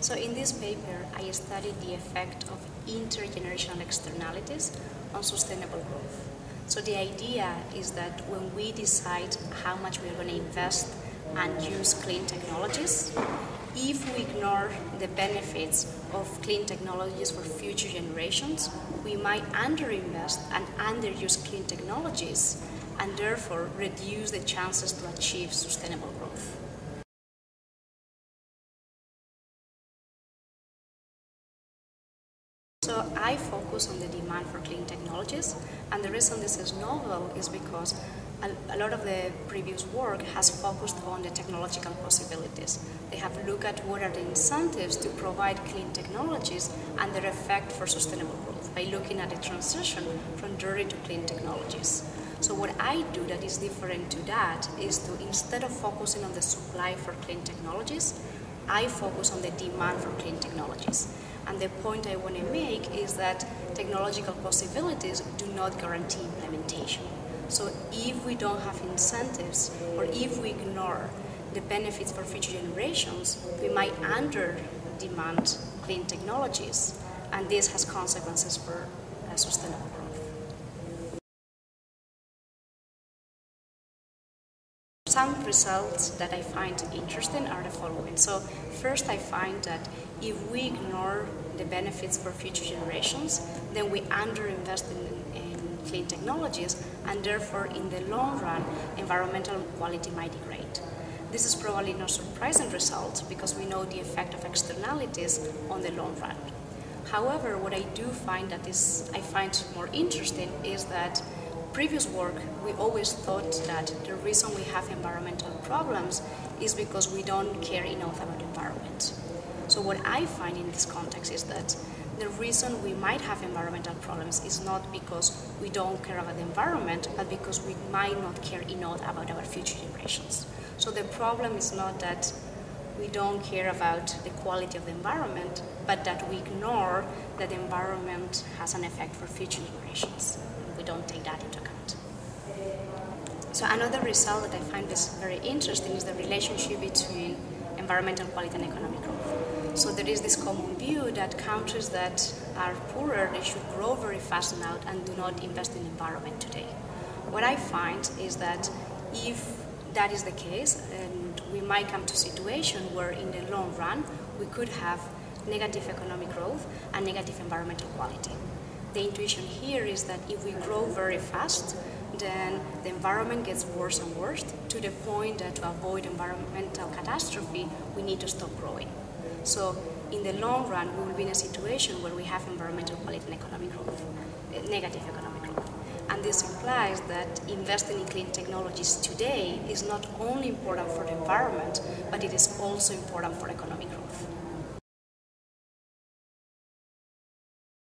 So in this paper, I studied the effect of intergenerational externalities on sustainable growth. So the idea is that when we decide how much we're going to invest and use clean technologies, if we ignore the benefits of clean technologies for future generations, we might underinvest and underuse clean technologies and therefore reduce the chances to achieve sustainable growth. So I focus on the demand for clean technologies, and the reason this is novel is because a, lot of the previous work has focused on the technological possibilities. They have looked at what are the incentives to provide clean technologies and their effect for sustainable growth by looking at the transition from dirty to clean technologies. So what I do that is different to that is to instead of focusing on the supply for clean technologies, I focus on the demand for clean technologies. And the point I want to make is that technological possibilities do not guarantee implementation. So if we don't have incentives or if we ignore the benefits for future generations, we might under demand clean technologies, and this has consequences for uh, sustainable Some results that I find interesting are the following. So, first, I find that if we ignore the benefits for future generations, then we underinvest in, in clean technologies, and therefore, in the long run, environmental quality might degrade. This is probably not surprising result because we know the effect of externalities on the long run. However, what I do find that is I find more interesting is that previous work we always thought that the reason we have environmental problems is because we don't care enough about the environment. So what I find in this context is that the reason we might have environmental problems is not because we don't care about the environment, but because we might not care enough about our future generations. So the problem is not that we don't care about the quality of the environment, but that we ignore that the environment has an effect for future generations. We don't take that into account. So another result that I find is very interesting is the relationship between environmental quality and economic growth. So there is this common view that countries that are poorer they should grow very fast now and do not invest in environment today. What I find is that if that is the case, and we might come to a situation where in the long run we could have negative economic growth and negative environmental quality. The intuition here is that if we grow very fast, then the environment gets worse and worse to the point that to avoid environmental catastrophe, we need to stop growing. So, in the long run, we will be in a situation where we have environmental quality and economic growth, eh, negative economic. And this implies that investing in clean technologies today is not only important for the environment, but it is also important for economic growth.